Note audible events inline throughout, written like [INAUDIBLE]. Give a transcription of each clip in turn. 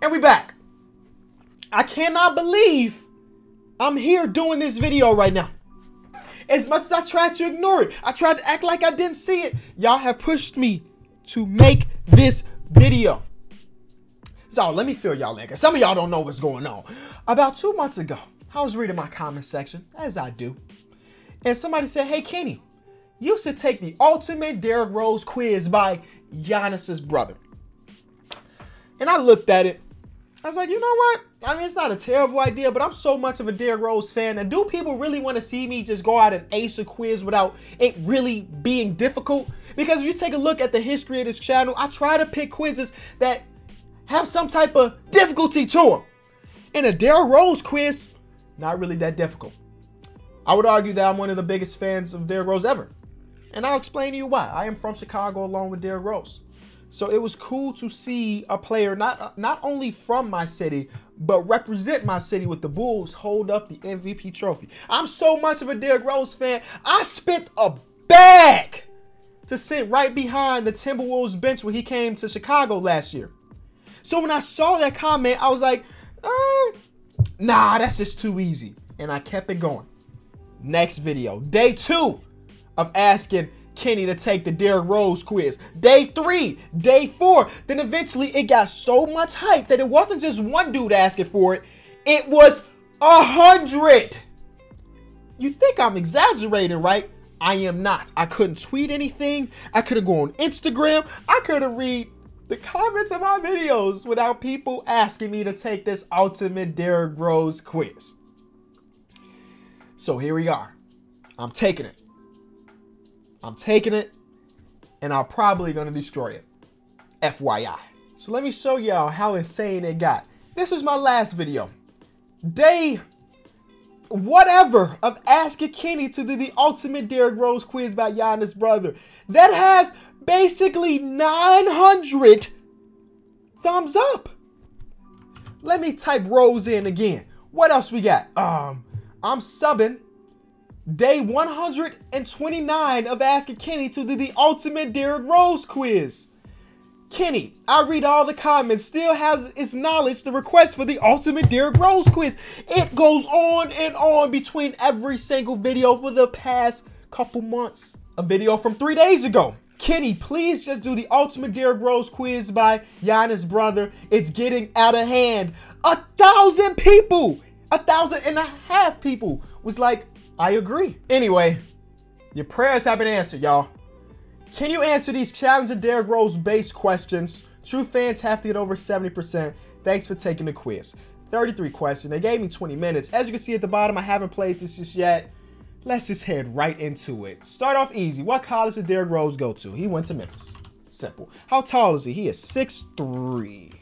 And we back. I cannot believe I'm here doing this video right now. As much as I tried to ignore it, I tried to act like I didn't see it. Y'all have pushed me to make this video. So let me fill y'all in, because some of y'all don't know what's going on. About two months ago, I was reading my comment section, as I do, and somebody said, hey, Kenny, you should take the ultimate Derrick Rose quiz by Giannis's brother. And I looked at it. I was like, you know what? I mean, it's not a terrible idea, but I'm so much of a Derrick Rose fan. And do people really want to see me just go out and ace a quiz without it really being difficult? Because if you take a look at the history of this channel, I try to pick quizzes that have some type of difficulty to them. And a Derrick Rose quiz, not really that difficult. I would argue that I'm one of the biggest fans of Derrick Rose ever. And I'll explain to you why. I am from Chicago along with Derrick Rose. So it was cool to see a player not not only from my city, but represent my city with the Bulls hold up the MVP trophy. I'm so much of a Derrick Rose fan. I spent a bag to sit right behind the Timberwolves bench when he came to Chicago last year. So when I saw that comment, I was like, uh, nah, that's just too easy. And I kept it going. Next video, day two of asking Kenny to take the Derrick Rose quiz. Day three, day four. Then eventually it got so much hype that it wasn't just one dude asking for it, it was a hundred. You think I'm exaggerating, right? I am not. I couldn't tweet anything. I could have gone on Instagram. I could have read the comments of my videos without people asking me to take this ultimate Derrick Rose quiz. So here we are. I'm taking it. I'm taking it, and I'm probably gonna destroy it. FYI. So let me show y'all how insane it got. This is my last video. Day whatever of asking Kenny to do the ultimate Derrick Rose quiz by Giannis' brother. That has basically 900 thumbs up. Let me type Rose in again. What else we got? Um, I'm subbing day 129 of asking Kenny to do the ultimate Derrick Rose quiz. Kenny, I read all the comments, still has its knowledge the request for the ultimate Derrick Rose quiz. It goes on and on between every single video for the past couple months. A video from three days ago. Kenny, please just do the ultimate Derrick Rose quiz by Giannis' brother. It's getting out of hand. A thousand people, a thousand and a half people was like, I agree. Anyway, your prayers have been answered, y'all. Can you answer these Challenger Derrick Rose based questions? True fans have to get over 70%. Thanks for taking the quiz. 33 questions. They gave me 20 minutes. As you can see at the bottom, I haven't played this just yet. Let's just head right into it. Start off easy. What college did Derrick Rose go to? He went to Memphis. Simple. How tall is he? He is 6'3".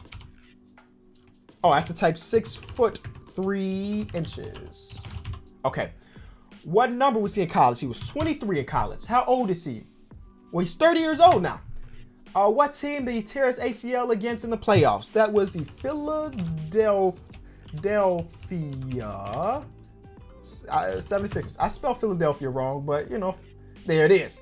Oh, I have to type 6 foot 3 inches. Okay. What number was he in college? He was 23 in college. How old is he? Well, he's 30 years old now. Uh, what team did he tear his ACL against in the playoffs? That was the Philadelphia uh, 76ers. I spelled Philadelphia wrong, but you know, there it is.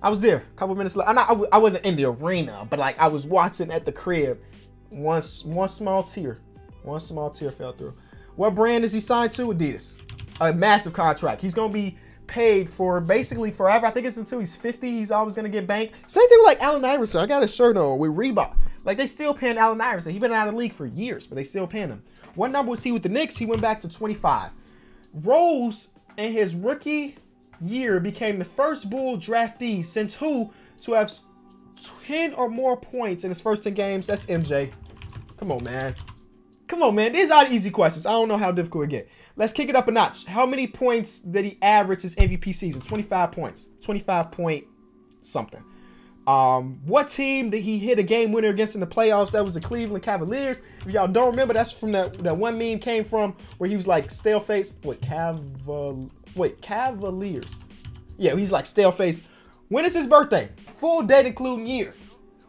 I was there a couple minutes later. Not, I wasn't in the arena, but like I was watching at the crib. One, one small tear. One small tear fell through. What brand is he signed to? Adidas a massive contract. He's gonna be paid for basically forever. I think it's until he's 50. He's always gonna get banked. Same thing with like Allen Iverson. I got a shirt on with Reebok. Like they still paying Allen Iverson. He's been out of the league for years, but they still paying him. What number was he with the Knicks? He went back to 25. Rose in his rookie year became the first Bull draftee since who to have 10 or more points in his first 10 games. That's MJ. Come on, man. Come on, man. These are easy questions. I don't know how difficult it get. Let's kick it up a notch. How many points did he average his MVP season? 25 points. 25 point something. Um, what team did he hit a game winner against in the playoffs? That was the Cleveland Cavaliers. If y'all don't remember, that's from that, that one meme came from where he was like stale face. Wait, Caval wait, Cavaliers. Yeah, he's like stale face. When is his birthday? Full date including year.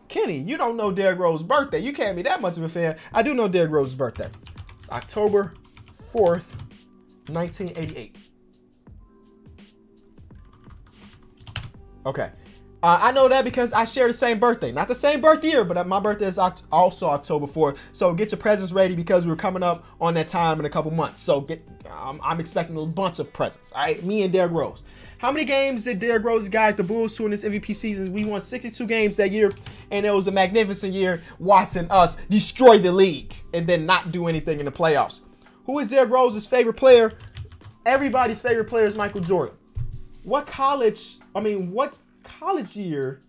Kenny, you don't know Derrick Rose's birthday. You can't be that much of a fan. I do know Derrick Rose's birthday. It's October 4th, 1988. Okay. Uh, I know that because I share the same birthday. Not the same birth year, but my birthday is also October 4th. So get your presents ready because we're coming up on that time in a couple months. So get, um, I'm expecting a bunch of presents. All right, me and Derrick Rose. How many games did Derrick Rose guide the Bulls to in this MVP season? We won 62 games that year, and it was a magnificent year watching us destroy the league and then not do anything in the playoffs. Who is Derrick Rose's favorite player? Everybody's favorite player is Michael Jordan. What college, I mean, what college year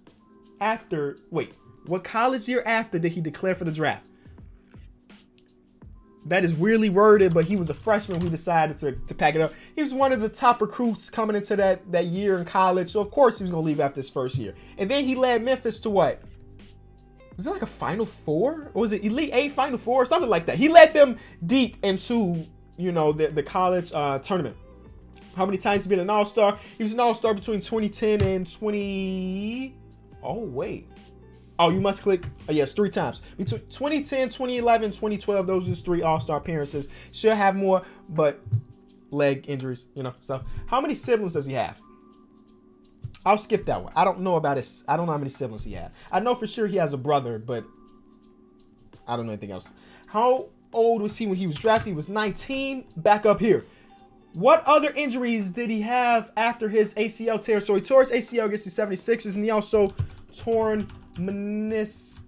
after, wait, what college year after did he declare for the draft? That is weirdly worded, but he was a freshman who decided to, to pack it up. He was one of the top recruits coming into that, that year in college, so of course he was going to leave after his first year. And then he led Memphis to what? Was it like a Final Four? Or was it Elite Eight, Final Four, or something like that? He led them deep into, you know, the, the college uh, tournament. How many times he's been an All-Star? He was an All-Star between 2010 and 20. Oh wait. Oh, you must click. Oh, yes, three times. Between 2010, 2011, 2012, those are his three All-Star appearances. Should have more, but leg injuries, you know, stuff. How many siblings does he have? I'll skip that one. I don't know about his. I don't know how many siblings he had. I know for sure he has a brother, but I don't know anything else. How old was he when he was drafted? He was 19. Back up here. What other injuries did he have after his ACL tear? So he tore his ACL against the 76ers, and he also torn meniscus.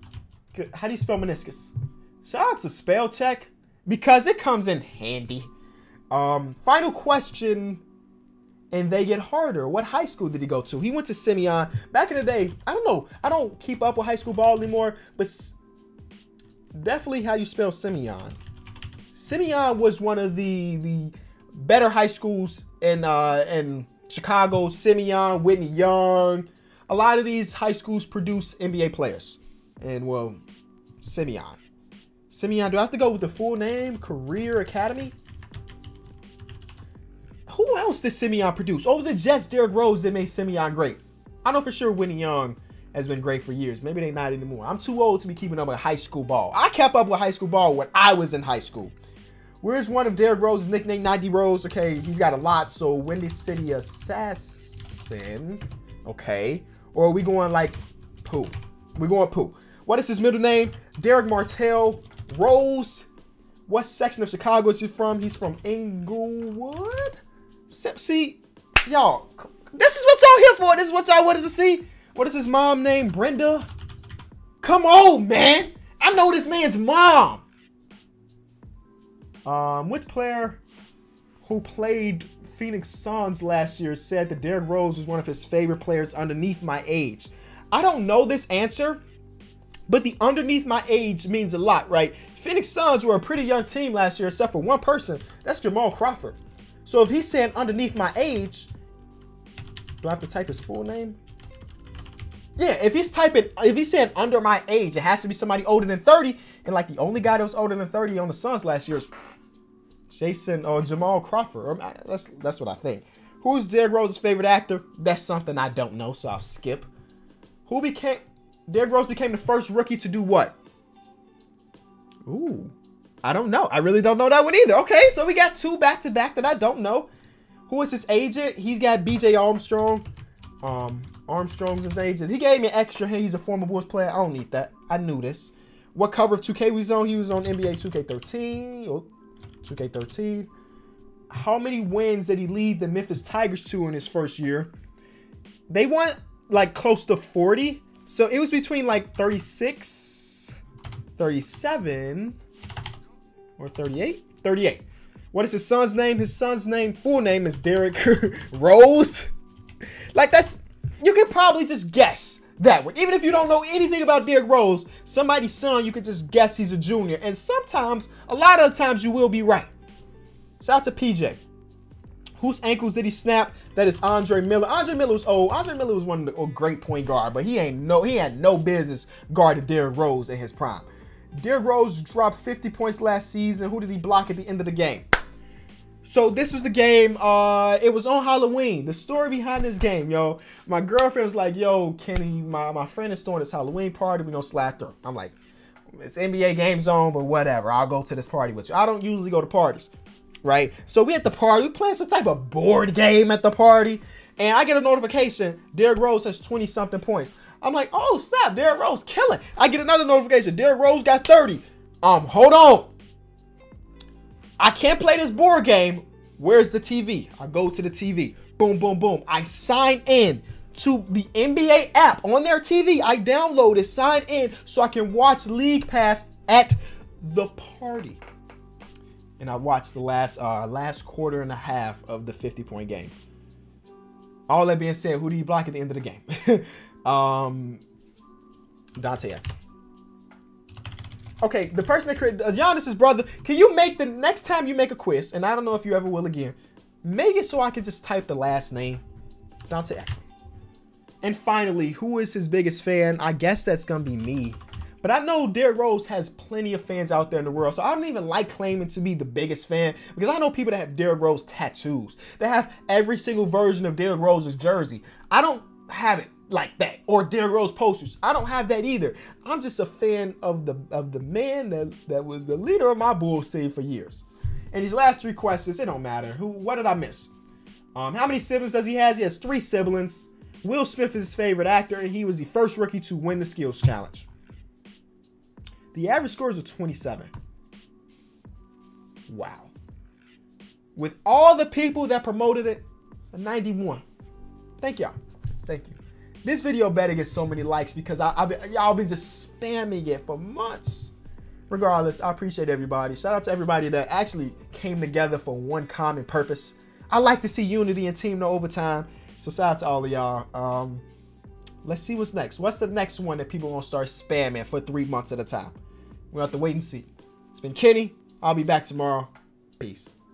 How do you spell meniscus? Shout out to spell check because it comes in handy. Um, final question, and they get harder. What high school did he go to? He went to Simeon. Back in the day, I don't know. I don't keep up with high school ball anymore, but definitely how you spell Simeon. Simeon was one of the the better high schools in uh, in Chicago, Simeon, Whitney Young. A lot of these high schools produce NBA players. And well, Simeon. Simeon, do I have to go with the full name? Career Academy? Else did Simeon produce? Or was it just Derrick Rose that made Simeon great? I know for sure Whitney Young has been great for years. Maybe they're not anymore. I'm too old to be keeping up with high school ball. I kept up with high school ball when I was in high school. Where's one of Derrick Rose's nickname? 90 Rose. Okay, he's got a lot. So Windy City Assassin. Okay. Or are we going like Pooh? We going Pooh. What is his middle name? Derrick Martell Rose. What section of Chicago is he from? He's from Englewood. See, y'all, this is what y'all here for. This is what y'all wanted to see. What is his mom name? Brenda. Come on, man. I know this man's mom. Um, which player who played Phoenix Suns last year said that Derrick Rose was one of his favorite players underneath my age? I don't know this answer, but the underneath my age means a lot, right? Phoenix Suns were a pretty young team last year, except for one person. That's Jamal Crawford. So if he's saying underneath my age, do I have to type his full name? Yeah, if he's typing, if he's saying under my age, it has to be somebody older than 30. And like the only guy that was older than 30 on the Suns last year is Jason or Jamal Crawford. Uh, that's that's what I think. Who's Derrick Rose's favorite actor? That's something I don't know, so I'll skip. Who became Derrick Rose became the first rookie to do what? Ooh. I don't know. I really don't know that one either. Okay, so we got two back to back that I don't know. Who is his agent? He's got BJ Armstrong. Um, Armstrong's his agent. He gave me an extra. Hey, he's a former Bulls player. I don't need that. I knew this. What cover of 2K was on? He was on NBA 2K13. Oh, 2K13. How many wins did he lead the Memphis Tigers to in his first year? They won like close to 40. So it was between like 36, 37, or 38? 38. What is his son's name? His son's name, full name is Derrick [LAUGHS] Rose. like that's, you can probably just guess that one. Even if you don't know anything about Derrick Rose, somebody's son, you can just guess he's a junior. And sometimes, a lot of the times, you will be right. Shout out to PJ. Whose ankles did he snap? That is Andre Miller. Andre Miller was old. Andre Miller was one of the, great point guard, but he ain't no he had no business guarding Derrick Rose in his prime. Derrick Rose dropped 50 points last season. Who did he block at the end of the game? So this was the game. Uh, it was on Halloween. The story behind this game, yo. My girlfriend was like, "Yo, Kenny, my, my friend is throwing this Halloween party. We gonna slap through." I'm like, "It's NBA game zone, but whatever. I'll go to this party with you." I don't usually go to parties, right? So we at the party, we playing some type of board game at the party, And I get a notification, Derrick Rose has 20 something points. I'm like, oh snap, Derrick Rose killing. I get another notification, Derrick Rose got 30. Um, hold on. I can't play this board game. Where's the TV? I go to the TV. Boom, boom, boom. I sign in to the NBA app on their TV. I download it, sign in so I can watch League Pass at the party. And I watched the last uh last quarter and a half of the 50 point game. All that being said, who do you block at the end of the game? [LAUGHS] um Dante Exum. Okay, the person that created uh, Giannis's brother. Can you make the next time you make a quiz, and I don't know if you ever will again, make it so I can just type the last name, Dante Exum. And finally, who is his biggest fan? I guess that's gonna be me. But I know Derrick Rose has plenty of fans out there in the world, so I don't even like claiming to be the biggest fan because I know people that have Derrick Rose tattoos. They have every single version of Derrick Rose's jersey. I don't have it like that or Derrick Rose posters. I don't have that either. I'm just a fan of the of the man that that was the leader of my Bulls team for years. And these last three questions, it don't matter. Who? What did I miss? Um, how many siblings does he has? He has three siblings. Will Smith is his favorite actor, and he was the first rookie to win the skills challenge. The average score is a 27. Wow. With all the people that promoted it, a 91. Thank y'all. Thank you. This video better get so many likes because I, I been, y'all been just spamming it for months. Regardless, I appreciate everybody. Shout out to everybody that actually came together for one common purpose. I like to see unity and team no overtime. So shout out to all of y'all. Um, let's see what's next. What's the next one that people gonna start spamming for three months at a time? We'll have to wait and see. It's been Kenny. I'll be back tomorrow. Peace.